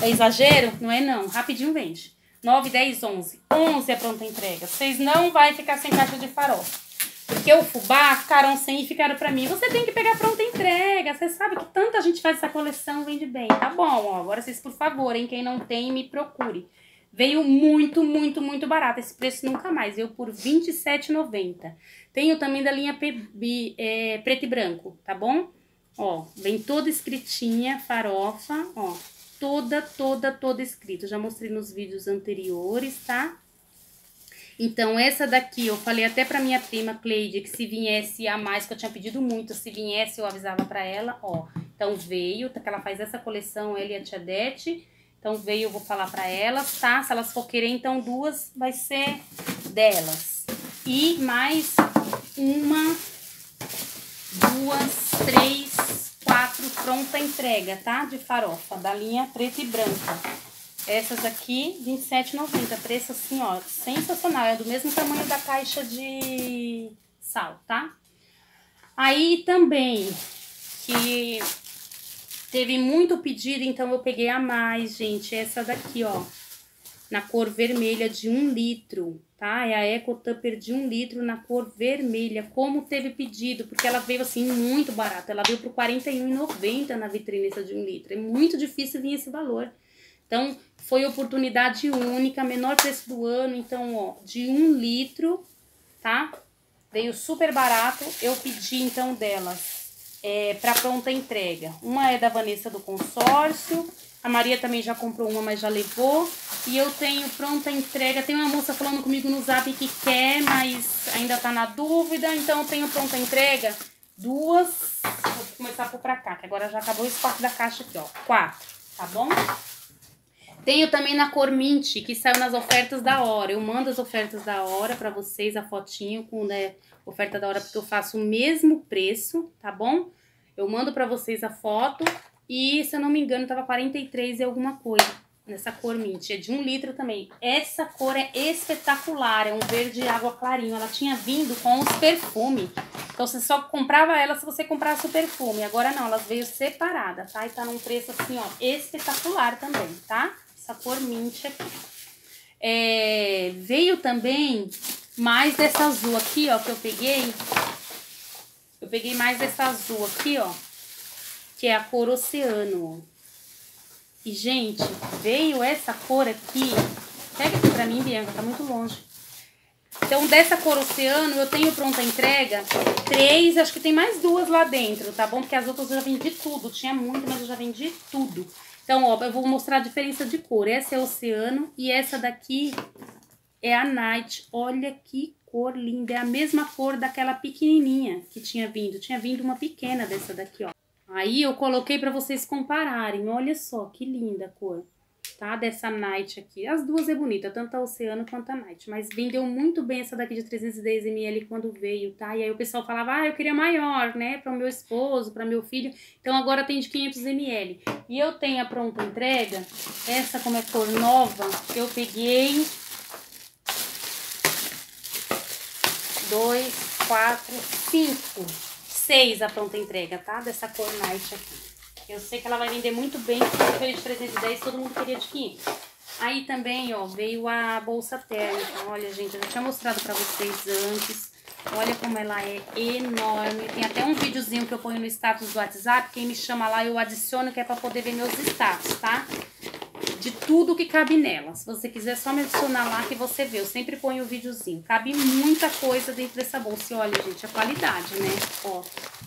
É exagero? Não é não, rapidinho vende. 9, 10, 11. 11 é pronta entrega. Vocês não vai ficar sem caixa de farofa. Porque o fubá ficaram sem e ficaram pra mim. Você tem que pegar pronta entrega. Você sabe que tanta gente faz essa coleção, vende bem. Tá bom, ó. Agora vocês, por favor, hein? Quem não tem, me procure. Veio muito, muito, muito barato. Esse preço nunca mais. Veio por R$27,90. Tenho também da linha é, preto e branco, tá bom? Ó, vem toda escritinha, farofa, ó toda, toda, toda escrita. já mostrei nos vídeos anteriores, tá? Então, essa daqui, eu falei até pra minha prima Cleide que se viesse a mais, que eu tinha pedido muito, se viesse eu avisava pra ela, ó. Então, veio, tá, que ela faz essa coleção, ela e a Tia Dete. Então, veio, eu vou falar pra elas, tá? Se elas for querer, então, duas vai ser delas. E mais uma, duas, três, quatro pronta entrega, tá? De farofa, da linha preta e branca. Essas aqui, R$27,90. Preço assim, ó, sensacional. É do mesmo tamanho da caixa de sal, tá? Aí também, que teve muito pedido, então eu peguei a mais, gente. Essa daqui, ó, na cor vermelha de um litro tá? É a Eco Tupper de um litro na cor vermelha, como teve pedido, porque ela veio assim muito barata. Ela veio por R$ 41,90 na vitrine essa de um litro. É muito difícil vir esse valor. Então, foi oportunidade única, menor preço do ano. Então, ó, de um litro, tá? Veio super barato. Eu pedi, então, delas é, para pronta entrega. Uma é da Vanessa do consórcio a Maria também já comprou uma, mas já levou. E eu tenho pronta entrega. Tem uma moça falando comigo no zap que quer, mas ainda tá na dúvida. Então eu tenho pronta entrega. Duas. Vou começar a pôr pra cá, que agora já acabou o espaço da caixa aqui, ó. Quatro, tá bom? Tenho também na cor mint, que saiu nas ofertas da hora. Eu mando as ofertas da hora pra vocês, a fotinho com né, oferta da hora, porque eu faço o mesmo preço, tá bom? Eu mando pra vocês a foto e, se eu não me engano, tava 43 e alguma coisa nessa cor mint. É de um litro também. Essa cor é espetacular, é um verde água clarinho. Ela tinha vindo com os perfumes. Então, você só comprava ela se você comprasse o perfume. Agora não, elas veio separada, tá? E tá num preço assim, ó, espetacular também, tá? Essa cor mint aqui. É, veio também mais dessa azul aqui, ó, que eu peguei. Eu peguei mais dessa azul aqui, ó que é a cor oceano. E, gente, veio essa cor aqui. Pega aqui pra mim, Bianca, tá muito longe. Então, dessa cor oceano, eu tenho pronta entrega três, acho que tem mais duas lá dentro, tá bom? Porque as outras eu já vendi tudo, tinha muito, mas eu já vendi tudo. Então, ó, eu vou mostrar a diferença de cor. Essa é oceano e essa daqui é a night. Olha que cor linda, é a mesma cor daquela pequenininha que tinha vindo. Tinha vindo uma pequena dessa daqui, ó. Aí eu coloquei para vocês compararem. Olha só que linda a cor, tá? Dessa Night aqui. As duas é bonita, tanto a Oceano quanto a Night. Mas vendeu muito bem essa daqui de 310ml quando veio, tá? E aí o pessoal falava, ah, eu queria maior, né? Para o meu esposo, para meu filho. Então agora tem de 500ml. E eu tenho a pronta entrega. Essa como é cor nova, eu peguei... Dois, quatro, cinco seis a pronta entrega, tá? Dessa cor night aqui. Eu sei que ela vai vender muito bem, porque veio de 310, todo mundo queria de 500. Aí também, ó, veio a bolsa térmica. Olha, gente, eu já tinha mostrado pra vocês antes. Olha como ela é enorme. Tem até um videozinho que eu ponho no status do WhatsApp. Quem me chama lá, eu adiciono, que é pra poder ver meus status, tá? De tudo que cabe nela. Se você quiser só me adicionar lá que você vê, eu sempre ponho o videozinho. Cabe muita coisa dentro dessa bolsa. E olha, gente, a qualidade, né? Ó,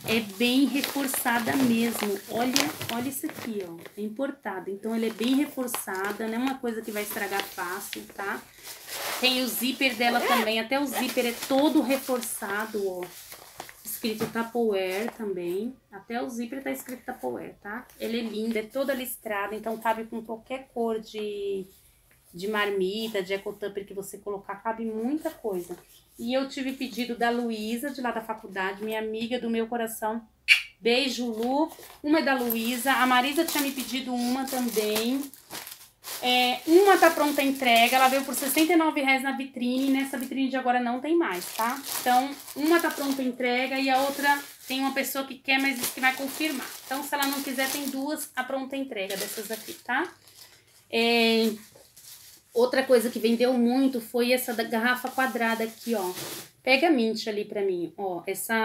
é bem reforçada mesmo. Olha, olha isso aqui, ó. É importada. Então, ela é bem reforçada, não é uma coisa que vai estragar fácil, tá? Tem o zíper dela também. Até o zíper é todo reforçado, ó escrito Tupperware também. Até o zíper tá escrito Tupperware, tá? Ele é lindo, é toda listrada, então cabe com qualquer cor de, de marmita, de ecotupper que você colocar, cabe muita coisa. E eu tive pedido da Luísa, de lá da faculdade, minha amiga do meu coração. Beijo, Lu. Uma é da Luísa. A Marisa tinha me pedido uma também. É, uma tá pronta a entrega, ela veio por R$ reais na vitrine, nessa vitrine de agora não tem mais, tá? Então, uma tá pronta a entrega e a outra tem uma pessoa que quer, mas que vai confirmar. Então, se ela não quiser, tem duas a pronta entrega dessas aqui, tá? É, outra coisa que vendeu muito foi essa da garrafa quadrada aqui, ó. Pega a mint ali pra mim, ó. Essa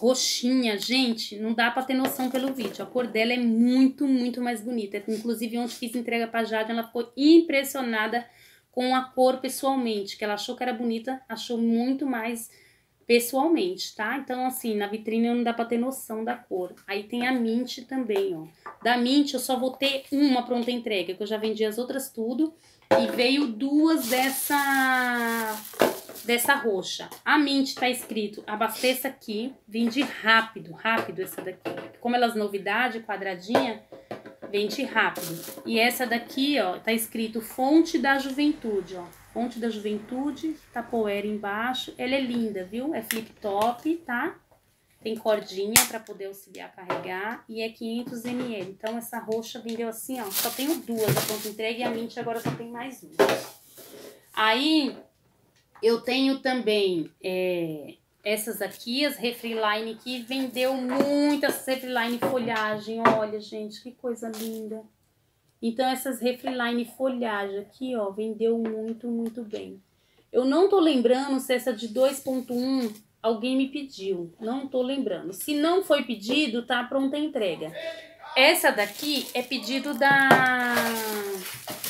roxinha, gente, não dá pra ter noção pelo vídeo. A cor dela é muito, muito mais bonita. Inclusive, ontem fiz entrega pra Jade, ela ficou impressionada com a cor pessoalmente, que ela achou que era bonita, achou muito mais pessoalmente, tá? Então, assim, na vitrine não dá pra ter noção da cor. Aí tem a Mint também, ó. Da Mint eu só vou ter uma pronta entrega, que eu já vendi as outras tudo. E veio duas dessa dessa roxa. A Mint tá escrito abasteça aqui, vende rápido, rápido essa daqui. Como elas novidade, quadradinha, vende rápido. E essa daqui, ó, tá escrito fonte da juventude, ó. Fonte da Juventude, Tapoeira embaixo. Ela é linda, viu? É flip top, tá? Tem cordinha para poder auxiliar a carregar e é 500 ml. Então, essa roxa vendeu assim, ó. Só tenho duas a ponta entrega e a Mint agora só tem mais uma. Aí, eu tenho também é, essas aqui, as Refreeline, que vendeu muitas Refreeline folhagem. Olha, gente, que coisa linda. Então, essas Refreeline folhagem aqui, ó, vendeu muito, muito bem. Eu não tô lembrando se essa de 2.1 alguém me pediu. Não tô lembrando. Se não foi pedido, tá pronta a entrega. Essa daqui é pedido da,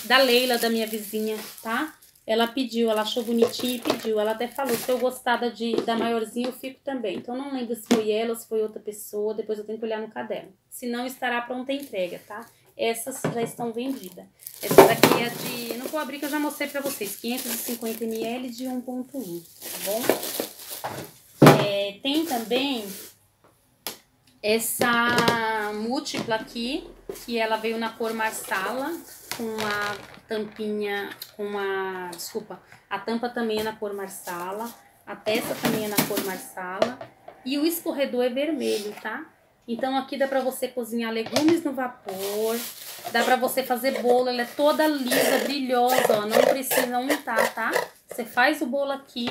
da Leila, da minha vizinha, tá? Ela pediu, ela achou bonitinho e pediu. Ela até falou, se eu gostar da, de, da maiorzinha, eu fico também. Então, não lembro se foi ela ou se foi outra pessoa. Depois eu tenho que olhar no caderno. Se não, estará pronta a entrega, tá? essas já estão vendidas. Essa daqui é de, não vou abrir que eu já mostrei pra vocês, 550 ml de 1.1, tá bom? É, tem também essa múltipla aqui, que ela veio na cor marsala, com a tampinha, com a, desculpa, a tampa também é na cor marsala, a peça também é na cor marsala, e o escorredor é vermelho, tá? Então aqui dá pra você cozinhar legumes no vapor, dá pra você fazer bolo, ela é toda lisa, brilhosa, ó, não precisa untar, tá? Você faz o bolo aqui,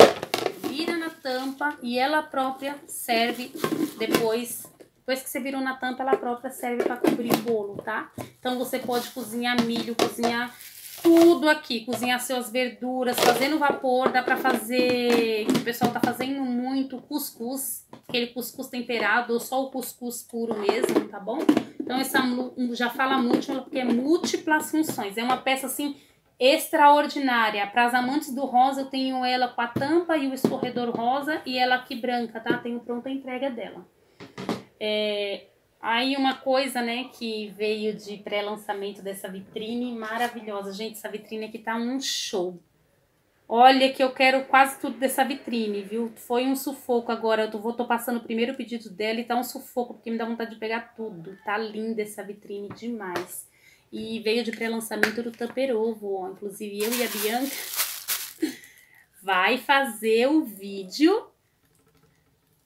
vira na tampa e ela própria serve depois, depois que você virou na tampa, ela própria serve pra cobrir o bolo, tá? Então você pode cozinhar milho, cozinhar tudo aqui, cozinhar suas verduras, fazer no vapor, dá pra fazer, o pessoal tá fazendo muito cuscuz, aquele cuscuz temperado ou só o cuscuz puro mesmo, tá bom? Então essa já fala múltipla porque é múltiplas funções, é uma peça assim extraordinária. Para as amantes do rosa, eu tenho ela com a tampa e o escorredor rosa e ela aqui branca, tá? Tenho pronta a entrega dela. É, Aí uma coisa, né, que veio de pré-lançamento dessa vitrine maravilhosa. Gente, essa vitrine aqui tá um show. Olha que eu quero quase tudo dessa vitrine, viu? Foi um sufoco agora. Eu tô, vou, tô passando o primeiro pedido dela e tá um sufoco, porque me dá vontade de pegar tudo. Tá linda essa vitrine demais. E veio de pré-lançamento do Tupper Ovo, ó. Inclusive eu e a Bianca vai fazer o vídeo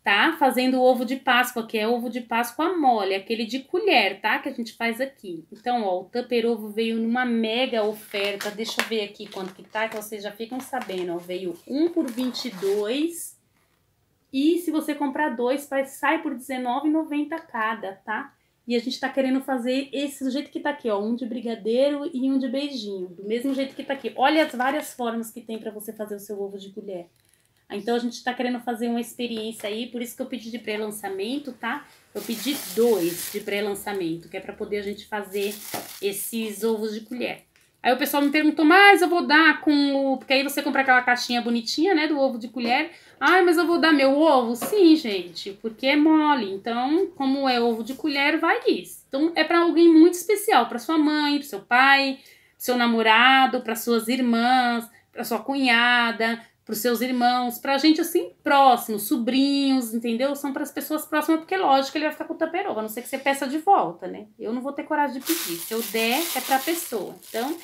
tá? Fazendo o ovo de Páscoa, que é ovo de Páscoa mole, aquele de colher, tá? Que a gente faz aqui. Então, ó, o Tupper Ovo veio numa mega oferta. Deixa eu ver aqui quanto que tá, que vocês já ficam sabendo, ó. Veio um por 22 e se você comprar dois, sai por R$19,90 cada, tá? E a gente tá querendo fazer esse do jeito que tá aqui, ó. Um de brigadeiro e um de beijinho. Do mesmo jeito que tá aqui. Olha as várias formas que tem para você fazer o seu ovo de colher. Então a gente está querendo fazer uma experiência aí, por isso que eu pedi de pré-lançamento, tá? Eu pedi dois de pré-lançamento, que é para poder a gente fazer esses ovos de colher. Aí o pessoal me perguntou, mas eu vou dar com o... Porque aí você compra aquela caixinha bonitinha, né, do ovo de colher. Ai, mas eu vou dar meu ovo? Sim, gente, porque é mole. Então, como é ovo de colher, vai isso. Então, é para alguém muito especial, para sua mãe, para seu pai, seu namorado, para suas irmãs, para sua cunhada, para os seus irmãos, para gente assim próximo, sobrinhos, entendeu? São para as pessoas próximas, porque lógico ele vai ficar com o taperova, a não ser que você peça de volta, né? Eu não vou ter coragem de pedir. Se eu der, é para a pessoa. Então,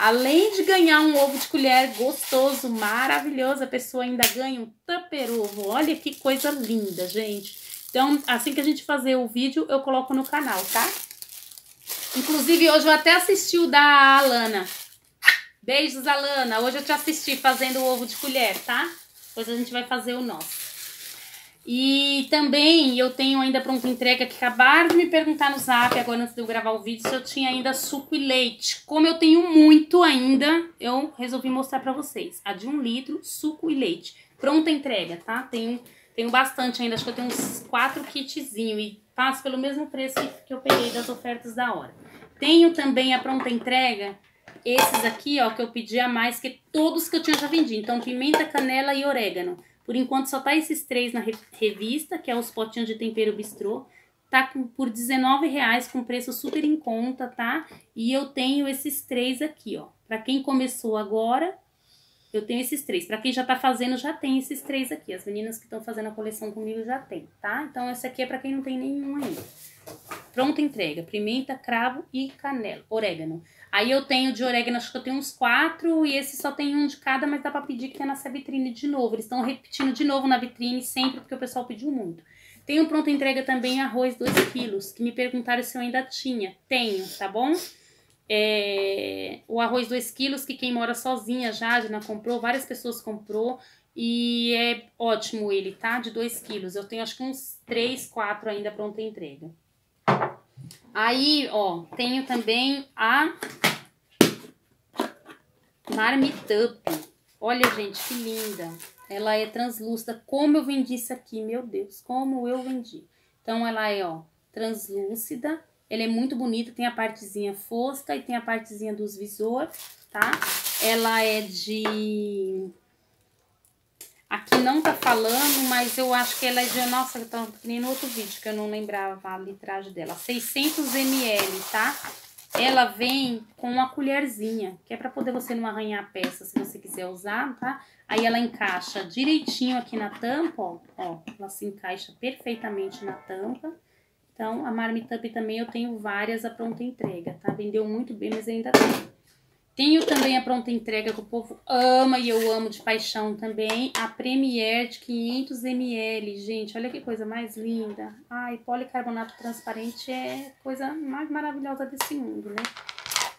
Além de ganhar um ovo de colher gostoso, maravilhoso, a pessoa ainda ganha um tupper ovo. Olha que coisa linda, gente. Então, assim que a gente fazer o vídeo, eu coloco no canal, tá? Inclusive, hoje eu até assisti o da Alana. Beijos, Alana. Hoje eu te assisti fazendo o ovo de colher, tá? Depois a gente vai fazer o nosso. E também eu tenho ainda pronta entrega que acabaram de me perguntar no zap agora antes de eu gravar o vídeo se eu tinha ainda suco e leite. Como eu tenho muito ainda, eu resolvi mostrar pra vocês. A de um litro, suco e leite. Pronta entrega, tá? Tenho, tenho bastante ainda, acho que eu tenho uns quatro kitzinhos e passo pelo mesmo preço que eu peguei das ofertas da hora. Tenho também a pronta entrega, esses aqui, ó, que eu pedi a mais, que todos que eu tinha já vendi. Então, pimenta, canela e orégano. Por enquanto só tá esses três na revista, que é os potinhos de tempero bistrô. Tá por R$19,00 com preço super em conta, tá? E eu tenho esses três aqui, ó. Pra quem começou agora, eu tenho esses três. Pra quem já tá fazendo, já tem esses três aqui. As meninas que estão fazendo a coleção comigo já tem, tá? Então, esse aqui é pra quem não tem nenhum ainda. Pronta entrega. Pimenta, cravo e canela. Orégano. Aí eu tenho de orégano, acho que eu tenho uns quatro e esse só tem um de cada, mas dá pra pedir que é nessa vitrine de novo. Eles estão repetindo de novo na vitrine sempre porque o pessoal pediu muito. Tenho pronta entrega também arroz 2 quilos, que me perguntaram se eu ainda tinha. Tenho, tá bom? É, o arroz 2 quilos, que quem mora sozinha, já, já comprou, várias pessoas comprou. E é ótimo ele, tá? De 2 quilos. Eu tenho acho que uns 3, 4 ainda pronta entrega. Aí, ó, tenho também a Marmitup. Olha, gente, que linda. Ela é translúcida. Como eu vendi isso aqui, meu Deus, como eu vendi. Então, ela é, ó, translúcida. Ela é muito bonita, tem a partezinha fosca e tem a partezinha dos visor, tá? Ela é de Aqui não tá falando, mas eu acho que ela é de... Nossa, tá nem no outro vídeo que eu não lembrava a litragem dela. 600 ml, tá? Ela vem com uma colherzinha, que é pra poder você não arranhar a peça, se você quiser usar, tá? Aí ela encaixa direitinho aqui na tampa, ó. Ó, ela se encaixa perfeitamente na tampa. Então, a Marmitup também eu tenho várias a pronta entrega, tá? Vendeu muito bem, mas ainda tem. Tenho também a pronta entrega que o povo ama e eu amo de paixão também. A Premier de 500 ml. Gente, olha que coisa mais linda. Ai, policarbonato transparente é coisa mais maravilhosa desse mundo, né?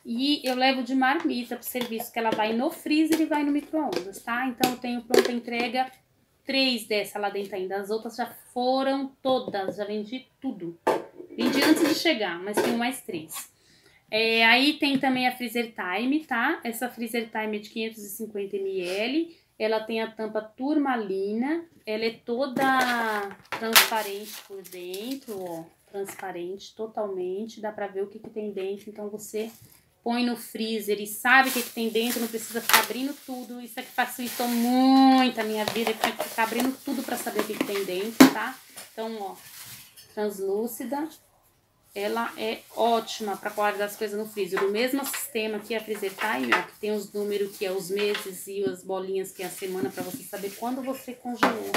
E eu levo de marmita pro serviço, que ela vai no freezer e vai no micro-ondas, tá? Então eu tenho pronta entrega três dessa lá dentro ainda. As outras já foram todas, já vendi tudo. Vendi antes de chegar, mas tenho mais três. É, aí tem também a Freezer Time, tá? Essa Freezer Time é de 550 ml. Ela tem a tampa turmalina. Ela é toda transparente por dentro, ó. Transparente totalmente. Dá pra ver o que, que tem dentro. Então você põe no freezer e sabe o que, que tem dentro. Não precisa ficar abrindo tudo. Isso aqui facilitou muito a minha vida. Eu que ficar abrindo tudo pra saber o que, que tem dentro, tá? Então, ó. Translúcida ela é ótima para guardar as coisas no freezer. O mesmo sistema que a Freezer Time, ó, que tem os números que é os meses e as bolinhas que é a semana para você saber quando você congelou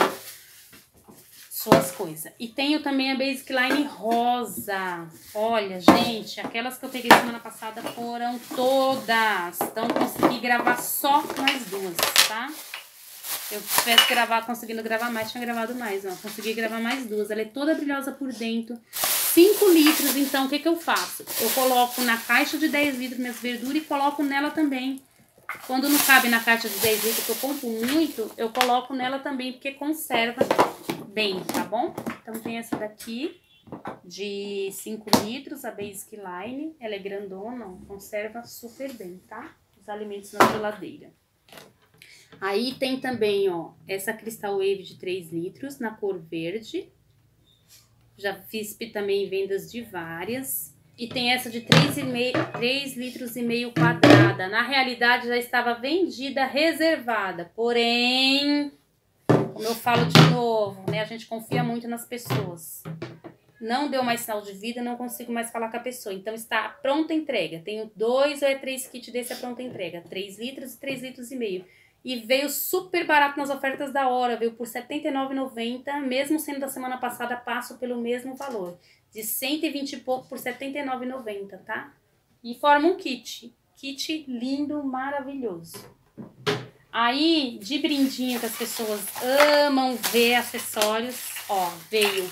suas coisas. E tenho também a Basic Line rosa. Olha, gente, aquelas que eu peguei semana passada foram todas. Então consegui gravar só mais duas, tá? Eu tivesse gravar, conseguindo gravar mais, tinha gravado mais, ó. Consegui gravar mais duas. Ela é toda brilhosa por dentro. 5 litros, então, o que, que eu faço? Eu coloco na caixa de 10 litros minhas verduras e coloco nela também. Quando não cabe na caixa de 10 litros, que eu compro muito, eu coloco nela também, porque conserva bem, tá bom? Então, tem essa daqui de 5 litros, a Basic Line. Ela é grandona, conserva super bem, tá? Os alimentos na geladeira. Aí tem também, ó, essa Crystal Wave de 3 litros, na cor verde. Já fiz também vendas de várias. E tem essa de 3,5, 3 litros e meio quadrada. Na realidade já estava vendida, reservada. Porém, como eu falo de novo, né? A gente confia muito nas pessoas. Não deu mais sinal de vida, não consigo mais falar com a pessoa. Então está pronta entrega. Tenho dois ou é três kits desse a pronta entrega. 3 litros e 3 litros e meio. E veio super barato nas ofertas da hora, veio por R$ 79,90, mesmo sendo da semana passada, passo pelo mesmo valor. De 120 e pouco por R$ 79,90, tá? E forma um kit. Kit lindo, maravilhoso. Aí, de brindinho que as pessoas amam ver acessórios, ó, veio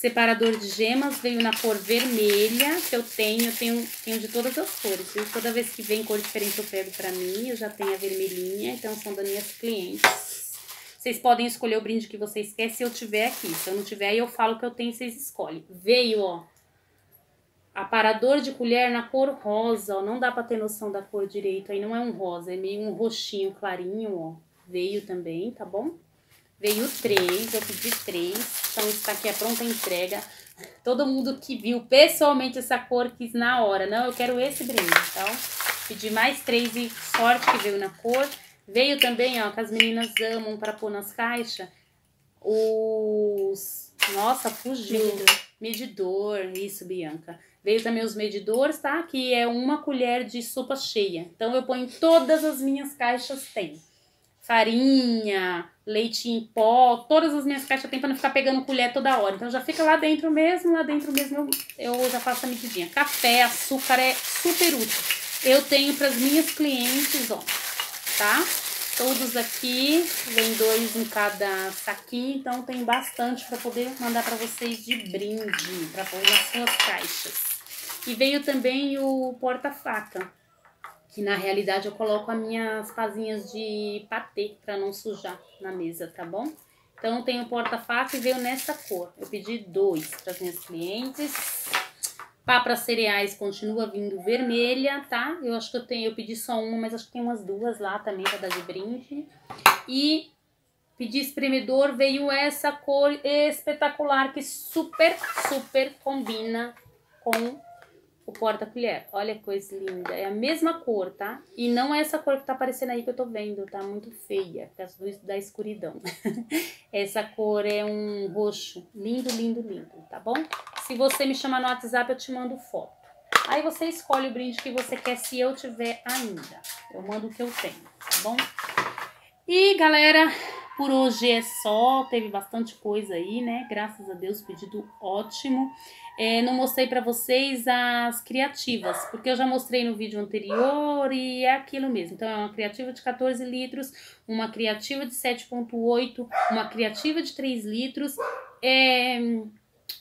separador de gemas, veio na cor vermelha, que eu tenho, eu tenho, tenho de todas as cores, viu? Toda vez que vem cor diferente eu pego pra mim, eu já tenho a vermelhinha, então são das minhas clientes. Vocês podem escolher o brinde que vocês querem se eu tiver aqui. Se eu não tiver, eu falo que eu tenho, vocês escolhem. Veio, ó, aparador de colher na cor rosa, ó. Não dá pra ter noção da cor direito, aí não é um rosa, é meio um roxinho clarinho, ó. Veio também, tá bom? Veio três, eu pedi três. Então está aqui a pronta entrega. Todo mundo que viu pessoalmente essa cor quis na hora. Não, eu quero esse brinde. Então, pedi mais três e sorte que veio na cor. Veio também, ó, que as meninas amam para pôr nas caixas. Os... Nossa, fugiu. Medidor. Medidor, isso, Bianca. Veio também os medidores, tá? Que é uma colher de sopa cheia. Então, eu ponho todas as minhas caixas, tem farinha, leite em pó, todas as minhas caixas tem para não ficar pegando colher toda hora. Então já fica lá dentro mesmo, lá dentro mesmo eu, eu já faço a medidinha. Café, açúcar é super útil. Eu tenho para as minhas clientes, ó, tá? Todos aqui, vem dois em cada saquinho, então tem bastante para poder mandar para vocês de brinde, para pôr nas suas caixas. E veio também o porta-faca que na realidade eu coloco as minhas pazinhas de patê para não sujar na mesa, tá bom? Então tem o porta-faca e veio nessa cor. Eu pedi dois para as minhas clientes. Pá para cereais continua vindo vermelha, tá? Eu acho que eu tenho, eu pedi só uma, mas acho que tem umas duas lá também para dar de brinde. E pedi espremedor, veio essa cor espetacular que super, super combina com o porta-colher. Olha que coisa linda. É a mesma cor, tá? E não é essa cor que tá aparecendo aí que eu tô vendo, tá? Muito feia, por causa da escuridão. essa cor é um roxo. Lindo, lindo, lindo, tá bom? Se você me chamar no WhatsApp, eu te mando foto. Aí você escolhe o brinde que você quer, se eu tiver ainda. Eu mando o que eu tenho, tá bom? E, galera, por hoje é só, teve bastante coisa aí, né? Graças a Deus, pedido ótimo. É, não mostrei para vocês as criativas, porque eu já mostrei no vídeo anterior e é aquilo mesmo. Então, é uma criativa de 14 litros, uma criativa de 7,8, uma criativa de 3 litros, é,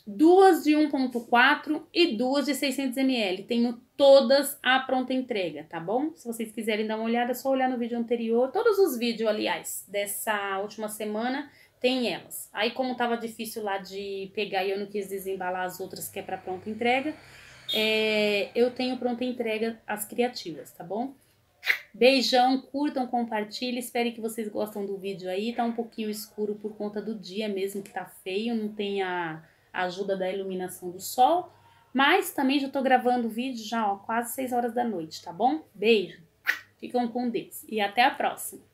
duas de 1.4 e duas de 600 ml. Tenho todas a pronta entrega, tá bom? Se vocês quiserem dar uma olhada, é só olhar no vídeo anterior. Todos os vídeos, aliás, dessa última semana tem elas. Aí como tava difícil lá de pegar e eu não quis desembalar as outras que é para pronta entrega, é, eu tenho pronta entrega as criativas, tá bom? Beijão, curtam, compartilhem, espero que vocês gostam do vídeo aí. Tá um pouquinho escuro por conta do dia mesmo, que tá feio, não tem a ajuda da iluminação do sol. Mas também já tô gravando o vídeo já, ó, quase 6 horas da noite, tá bom? Beijo, ficam com Deus e até a próxima.